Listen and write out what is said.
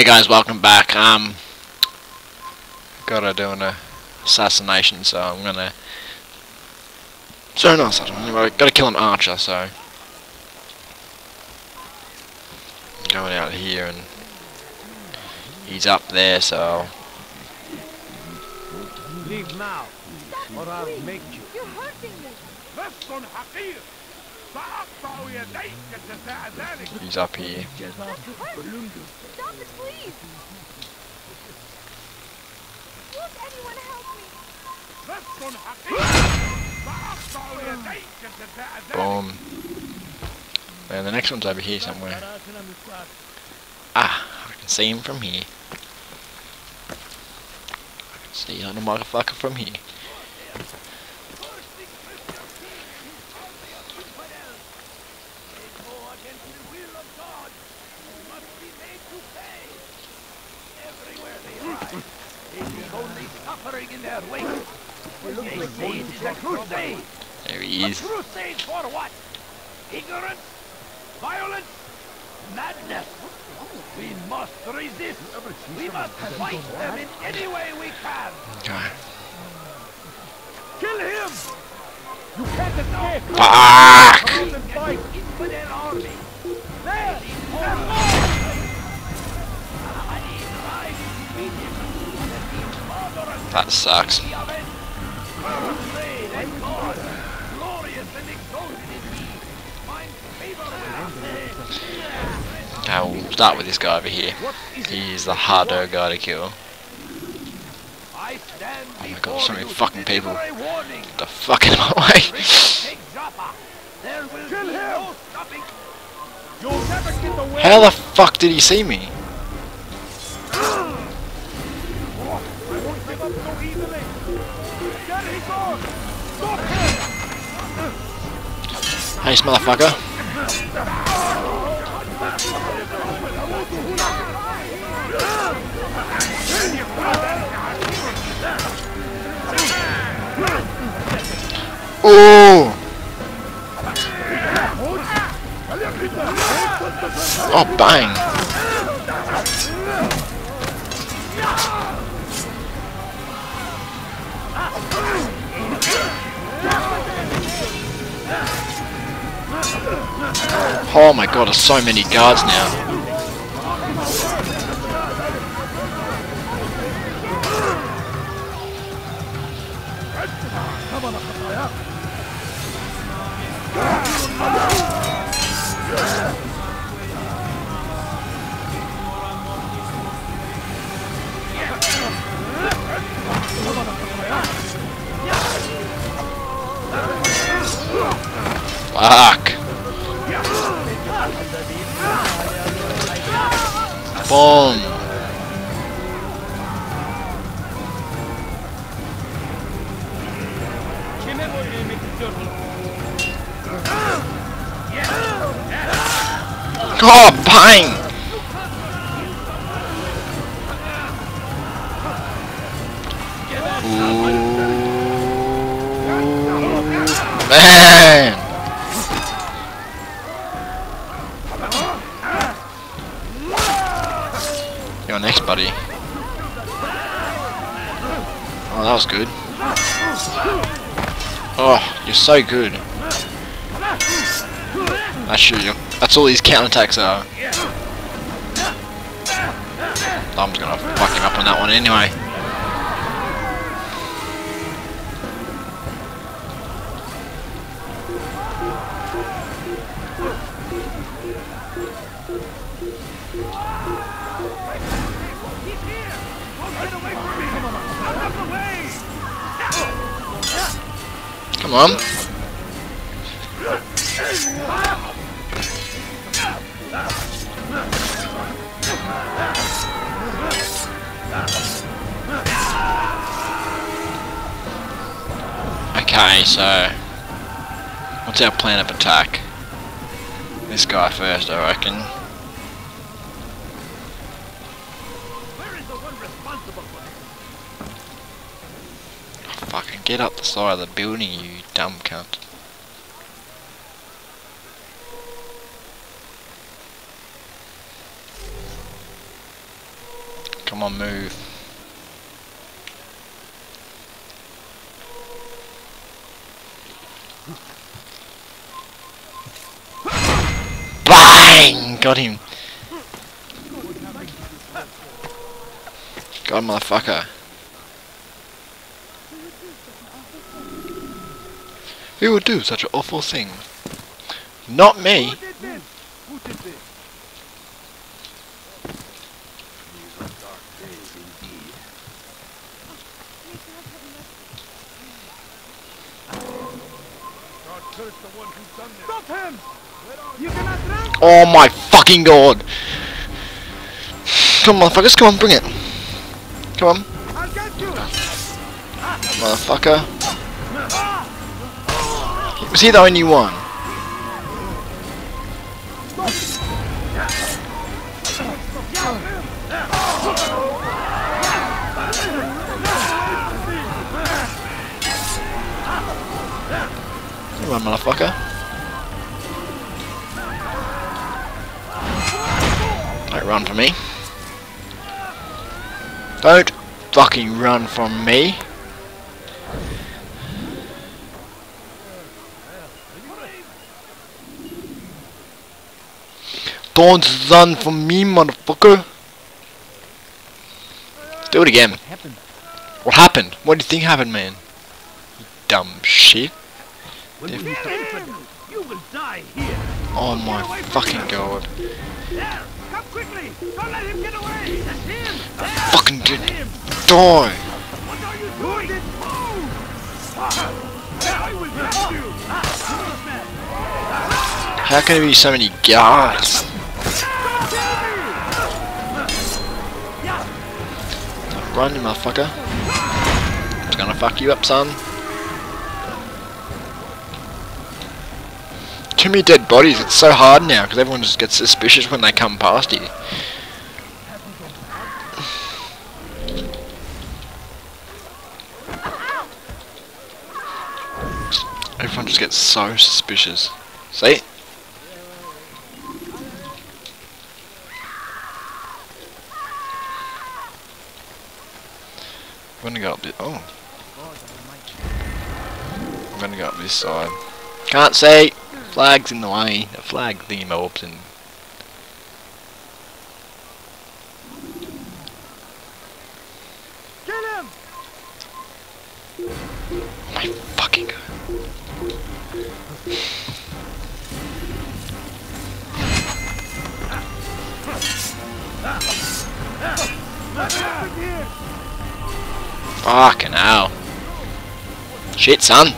Hey guys, welcome back. Um, gotta do an assassination, so I'm gonna. So not assassination, anyway, gotta kill an archer, so. Going out here and. He's up there, so. Leave now, or I'll make you. You're hurting me! Left on Hakir! He's up here. Stop it, please! Boom. And the next one's over here somewhere. Ah, I can see him from here. I can see that motherfucker from here. In their wake. They say it is a crusade. There he is. Crusade for what? Ignorance? Violence? Madness? We must resist. We must fight them in any way we can. Okay. Kill him! You can't escape! Fuck! With sucks. Okay, we'll start with this guy over here. He's the harder guy to kill. Oh my God, so many fucking people. warning. The fuck in my way. Take Joppa. There will Kill be him. no stopping. You'll never get away How the fuck did he see me? Hey, motherfucker. Oh! Oh, bang! Oh my god, there's so many guards now. Fuck! Oh, bang! Ooh, man! You're next, buddy. Oh, that was good. Oh, you're so good. That's you. That's all these counterattacks are. I'm gonna fuck him up on that one anyway. Come on. Okay, so what's our plan of attack? This guy first, I reckon. Where is the one responsible for this? Oh, fucking get up the side of the building, you dumb cunt. Come on, move. Bang! Got him. God, motherfucker. Who would do such an awful thing? Not me. Who did this? Who did this? God curse the one who's done this. Stop him! You cannot! Oh my fucking god! Come on, motherfuckers, come on, bring it. Come on, motherfucker. Was he the only one? On, motherfucker. Don't run from me. Don't fucking run from me. Don't run from me, motherfucker. Do it again. What happened? What happened? What do you think happened, man? You dumb shit. When If- you will die here. Oh my fucking god. There, come quickly. Don't let him get away. That's him. There, Fucking did him. die. What are you doing? Move. Ah, I will get you. Ah, How can there be so many guys? Run, you motherfucker. It's gonna fuck you up, son. Too many dead bodies. It's so hard now because everyone just gets suspicious when they come past you. Everyone just gets so suspicious. See? I'm gonna go up this. Oh. I'm gonna go up this side. Can't see! Flag's in the way. The flag mobs and. Kill him! My fucking god. Fucking hell. Shit, son.